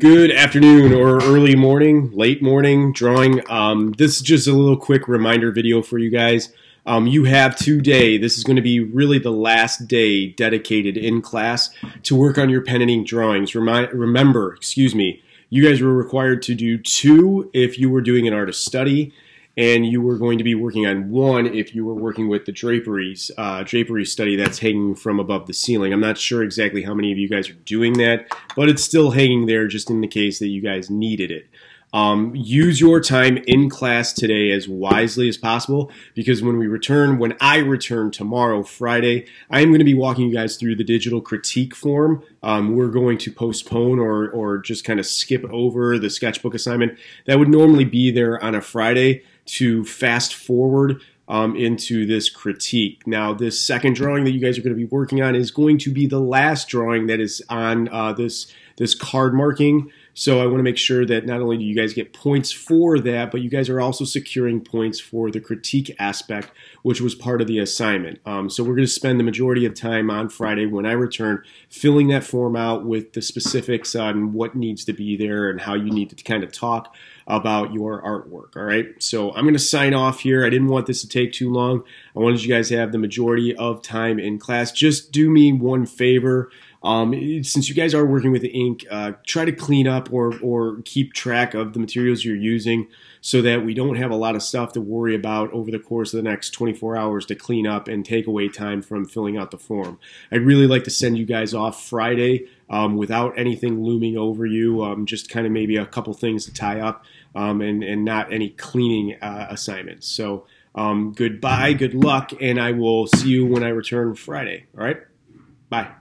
Good afternoon or early morning, late morning drawing. Um, this is just a little quick reminder video for you guys. Um, you have today, this is going to be really the last day dedicated in class to work on your pen and ink drawings. Remi remember, excuse me, you guys were required to do two if you were doing an artist study and you were going to be working on one if you were working with the draperies uh, drapery study that's hanging from above the ceiling. I'm not sure exactly how many of you guys are doing that, but it's still hanging there just in the case that you guys needed it. Um, use your time in class today as wisely as possible because when we return, when I return tomorrow, Friday, I am going to be walking you guys through the digital critique form. Um, we're going to postpone or, or just kind of skip over the sketchbook assignment that would normally be there on a Friday to fast forward um, into this critique. Now, this second drawing that you guys are going to be working on is going to be the last drawing that is on uh, this this card marking. So I want to make sure that not only do you guys get points for that, but you guys are also securing points for the critique aspect, which was part of the assignment. Um, so we're going to spend the majority of time on Friday when I return filling that form out with the specifics on what needs to be there and how you need to kind of talk about your artwork. All right. So I'm going to sign off here. I didn't want this to take too long. I wanted you guys to have the majority of time in class. Just do me one favor. Um, since you guys are working with ink, uh, try to clean up or, or keep track of the materials you're using so that we don't have a lot of stuff to worry about over the course of the next 24 hours to clean up and take away time from filling out the form. I'd really like to send you guys off Friday um, without anything looming over you, um, just kind of maybe a couple things to tie up um, and, and not any cleaning uh, assignments. So um, goodbye, good luck, and I will see you when I return Friday. All right? Bye.